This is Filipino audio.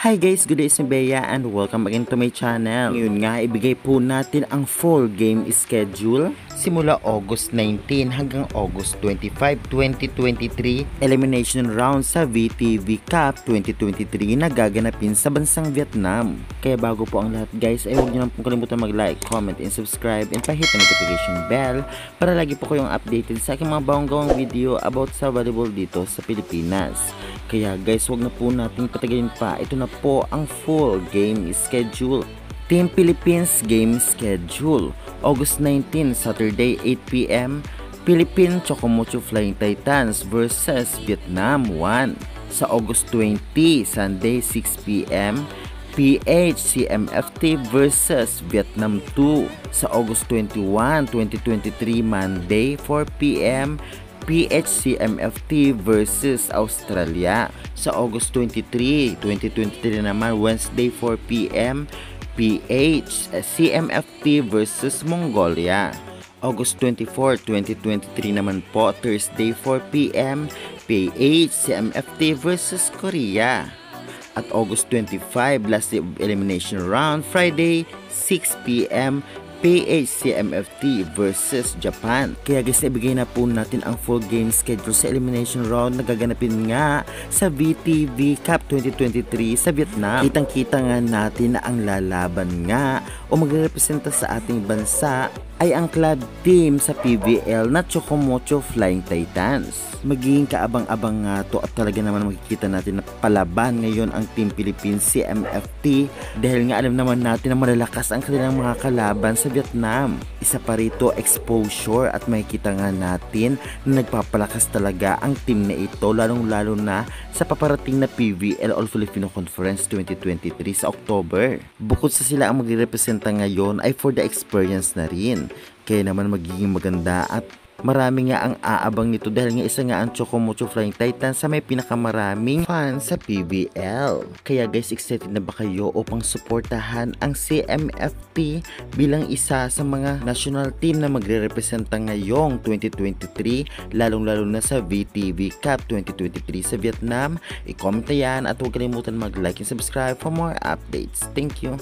Hi guys, good day, me Bea and welcome again to my channel. Ngayon nga, ibigay po natin ang full game schedule simula August 19 hanggang August 25, 2023 elimination round sa VTV Cup 2023 na gaganapin sa bansang Vietnam. Kaya bago po ang lahat guys, ay huwag niyo lang pong kalimutan mag-like, comment, and subscribe and pahit ang notification bell para lagi po kayong updated sa aking mga bagong gawang video about sa volleyball dito sa Pilipinas. Kaya guys, wag na po natin patagalin pa. Ito na po ang full game schedule. Team Philippines game schedule. August 19, Saturday 8pm, Philippine Chocomocho Flying Titans versus Vietnam 1. Sa August 20, Sunday 6pm, PH CMFT versus Vietnam 2. Sa August 21, 2023 Monday 4pm, PHCMFT versus Australia. Sa August 23, 2023 naman, Wednesday 4pm, PH CMFT versus Mongolia. August 24, 2023 naman po, Thursday 4pm, PH CMFT versus Korea. At August 25, last elimination round, Friday 6pm, PHCMFT versus Japan. Kaya guys, ibigay na po natin ang full game schedule sa elimination round na gaganapin nga sa VTV Cup 2023 sa Vietnam. Kitang-kita nga natin na ang lalaban nga o magrepresenta sa ating bansa ay ang club team sa PVL na Chocomocho Flying Titans. Magiging kaabang-abang nga to at talaga naman makikita natin na palaban ngayon ang Team Philippines CMFT dahil nga alam naman natin na malalakas ang kanilang mga kalaban sa Vietnam. Isa pa rito exposure at makikita nga natin na nagpapalakas talaga ang team na ito lalong lalo na sa paparating na PVL All Filipino Conference 2023 sa October. Bukod sa sila ang magrepresenta ngayon ay for the experience na rin. Kaya naman magiging maganda at marami nga ang aabang nito dahil nga isa nga ang Chocomocho Flying Titan sa may pinakamaraming fans sa PBL. Kaya guys, excited na ba kayo upang suportahan ang CMFT bilang isa sa mga national team na magre-representa ngayong 2023 lalong lalo na sa VTV Cup 2023 sa Vietnam. I-comment na yan at huwag kalimutan mag-like and subscribe for more updates. Thank you!